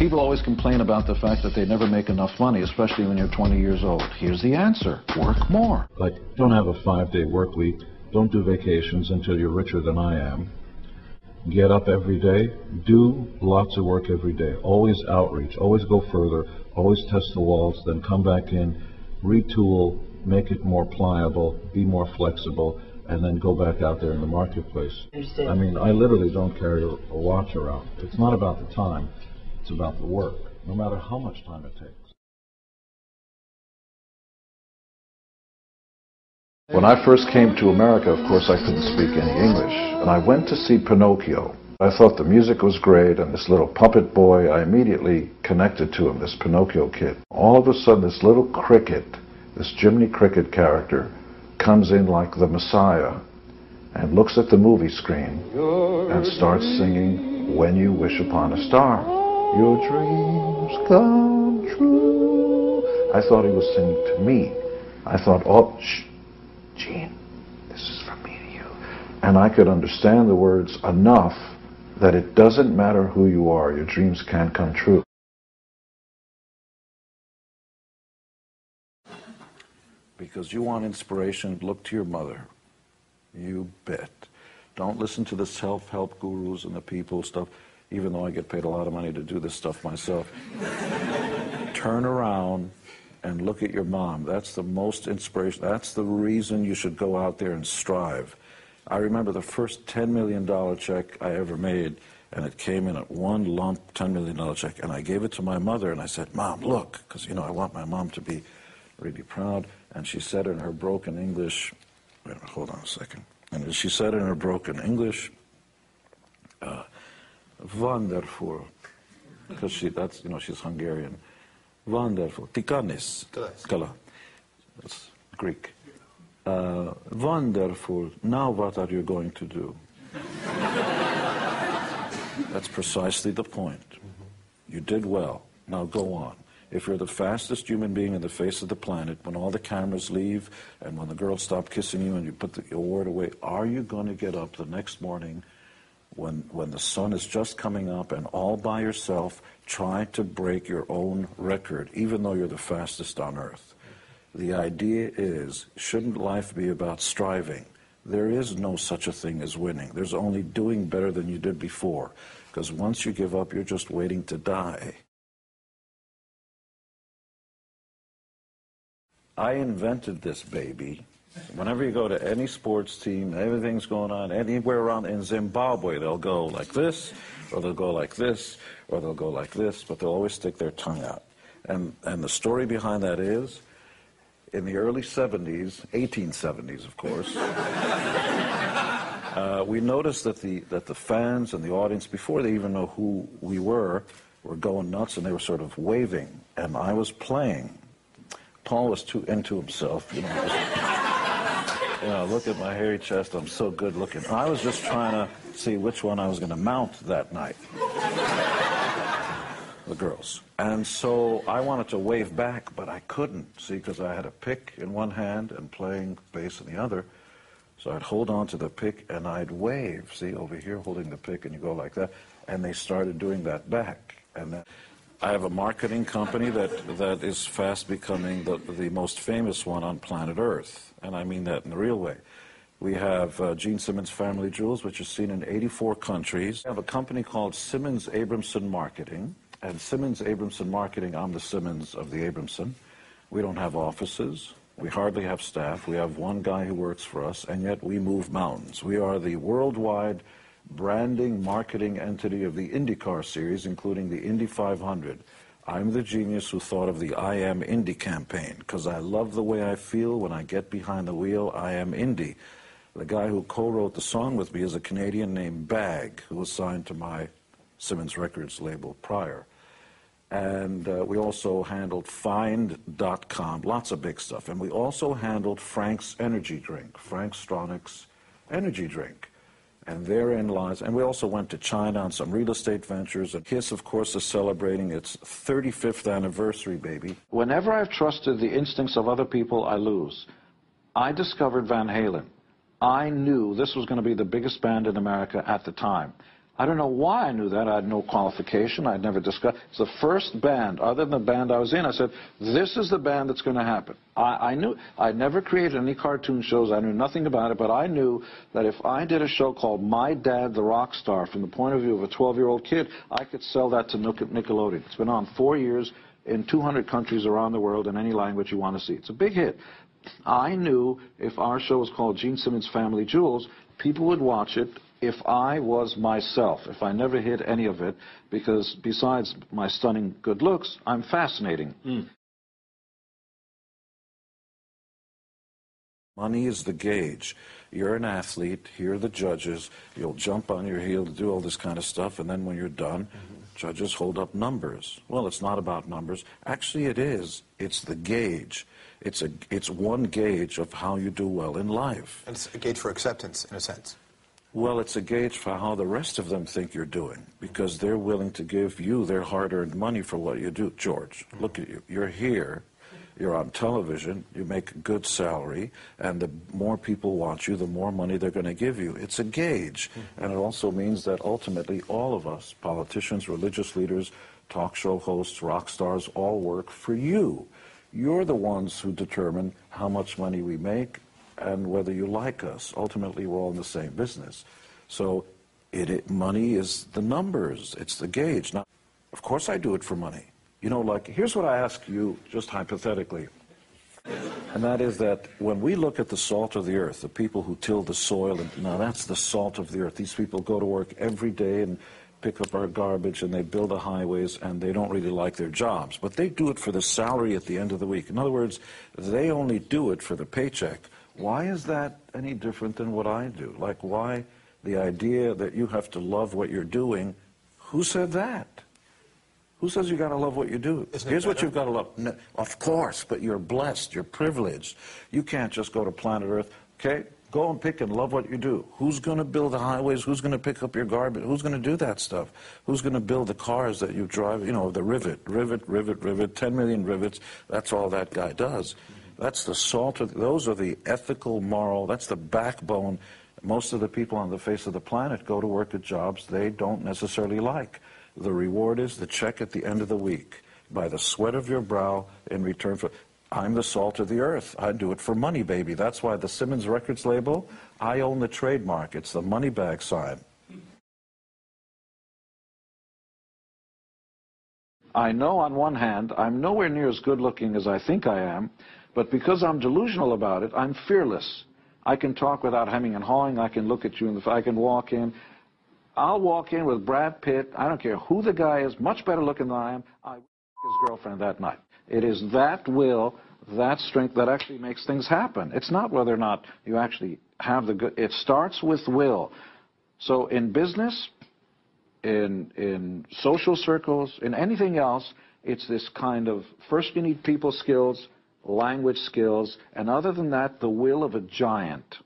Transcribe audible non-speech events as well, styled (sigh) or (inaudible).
People always complain about the fact that they never make enough money, especially when you're 20 years old. Here's the answer. Work more. Like, don't have a five-day work week. Don't do vacations until you're richer than I am. Get up every day. Do lots of work every day. Always outreach. Always go further. Always test the walls. Then come back in, retool, make it more pliable, be more flexible, and then go back out there in the marketplace. Understood. I mean, I literally don't carry a, a watch around. It's not about the time. It's about the work, no matter how much time it takes. When I first came to America, of course, I couldn't speak any English. And I went to see Pinocchio. I thought the music was great, and this little puppet boy, I immediately connected to him, this Pinocchio kid. All of a sudden, this little cricket, this Jiminy Cricket character, comes in like the Messiah and looks at the movie screen and starts singing When You Wish Upon a Star. Your dreams come true. I thought he was singing to me. I thought, oh, shh, Gene, this is from me to you. And I could understand the words enough that it doesn't matter who you are, your dreams can come true. Because you want inspiration, look to your mother. You bet. Don't listen to the self-help gurus and the people stuff, even though I get paid a lot of money to do this stuff myself. Turn around and look at your mom. That's the most inspiration. That's the reason you should go out there and strive. I remember the first $10 million check I ever made, and it came in at one lump $10 million check, and I gave it to my mother, and I said, Mom, look, because, you know, I want my mom to be really proud. And she said in her broken English, wait, hold on a second. And she said in her broken English, uh, wonderful, because she, that's, you know, she's Hungarian. Wonderful. Tikanis. Kala. That's Greek. Uh, wonderful. Now what are you going to do? That's precisely the point. You did well. Now go on. If you're the fastest human being on the face of the planet, when all the cameras leave and when the girls stop kissing you and you put the award away, are you going to get up the next morning when, when the sun is just coming up and all by yourself try to break your own record, even though you're the fastest on earth? The idea is, shouldn't life be about striving? There is no such a thing as winning. There's only doing better than you did before. Because once you give up, you're just waiting to die. I invented this baby. Whenever you go to any sports team, everything's going on anywhere around in Zimbabwe, they'll go like this, or they'll go like this, or they'll go like this, but they'll always stick their tongue out. And, and the story behind that is, in the early 70s, 1870s, of course, (laughs) uh, we noticed that the, that the fans and the audience, before they even know who we were, were going nuts and they were sort of waving. And I was playing. Paul was too into himself, you know. You know, look at my hairy chest, I'm so good looking. I was just trying to see which one I was going to mount that night. the girls. And so I wanted to wave back, but I couldn't, see, because I had a pick in one hand and playing bass in the other. So I'd hold on to the pick and I'd wave, see, over here holding the pick, and you go like that. And they started doing that back. And then I have a marketing company that, that is fast becoming the, the most famous one on planet Earth. And I mean that in the real way. We have uh, Gene Simmons Family Jewels, which is seen in 84 countries. We have a company called Simmons Abramson Marketing. And Simmons Abramson Marketing, I'm the Simmons of the Abramson. We don't have offices. We hardly have staff. We have one guy who works for us, and yet we move mountains. We are the worldwide branding marketing entity of the IndyCar series, including the Indy 500. I'm the genius who thought of the I Am Indy campaign because I love the way I feel when I get behind the wheel. I am Indy. The guy who co-wrote the song with me is a Canadian named Bag, who was signed to my Simmons Records label prior. And uh, we also handled Find.com, lots of big stuff. And we also handled Frank's energy drink, Frank Stronach's energy drink. And therein lies, and we also went to China on some real estate ventures. And KISS, of course, is celebrating its 35th anniversary, baby. Whenever I've trusted the instincts of other people, I lose. I discovered Van Halen. I knew this was going to be the biggest band in America at the time. I don't know why I knew that. I had no qualification. I'd never discussed. It's the first band, other than the band I was in. I said, this is the band that's going to happen. I, I knew, I'd never created any cartoon shows. I knew nothing about it, but I knew that if I did a show called My Dad, the Rock Star, from the point of view of a 12-year-old kid, I could sell that to Nickelodeon. It's been on four years in 200 countries around the world in any language you want to see. It's a big hit. I knew if our show was called Gene Simmons Family Jewels, people would watch it if I was myself, if I never hid any of it, because besides my stunning good looks, I'm fascinating. Mm. Money is the gauge. You're an athlete, here are the judges, you'll jump on your heel to do all this kind of stuff, and then when you're done, mm-hmm. judges hold up numbers. Well, it's not about numbers. Actually, it is. It's the gauge. It's, a, it's one gauge of how you do well in life. And it's a gauge for acceptance, in a sense. Well, it's a gauge for how the rest of them think you're doing because they're willing to give you their hard earned money for what you do. George, look at you. You're here, you're on television, you make a good salary, and the more people want you, the more money they're going to give you. It's a gauge. And it also means that ultimately all of us, politicians, religious leaders, talk show hosts, rock stars, all work for you. You're the ones who determine how much money we make and whether you like us. Ultimately, we're all in the same business. So it, it, money is the numbers. It's the gauge. Now, of course I do it for money. You know, like, here's what I ask you, just hypothetically. And that is that when we look at the salt of the earth, the people who till the soil, and now that's the salt of the earth. These people go to work every day and pick up our garbage and they build the highways and they don't really like their jobs. But they do it for the salary at the end of the week. In other words, they only do it for the paycheck. Why is that any different than what I do? Like, why the idea that you have to love what you're doing? Who said that? Who says you got to love what you do? Isn't Here's what you've got to love. No, of course, but you're blessed. You're privileged. You can't just go to planet Earth. Okay, go and pick and love what you do. Who's going to build the highways? Who's going to pick up your garbage? Who's going to do that stuff? Who's going to build the cars that you drive? You know, the rivet, rivet, rivet, rivet. Ten million rivets. That's all that guy does. That's the salt of, those are the ethical, moral, that's the backbone. Most of the people on the face of the planet go to work at jobs they don't necessarily like. The reward is the check at the end of the week by the sweat of your brow in return for, I'm the salt of the earth. I do it for money, baby. That's why the Simmons Records label, I own the trademark. It's the money bag sign. I know on one hand, I'm nowhere near as good looking as I think I am, but because I'm delusional about it, I'm fearless. I can talk without hemming and hawing. I can look at you and I can walk in. I'll walk in with Brad Pitt. I don't care who the guy is, much better looking than I am. I his girlfriend that night. It is that will, that strength that actually makes things happen. It's not whether or not you actually have the good. It starts with will. So in business, in in social circles, in anything else, it's this kind of first you need people skills, language skills, and other than that, the will of a giant.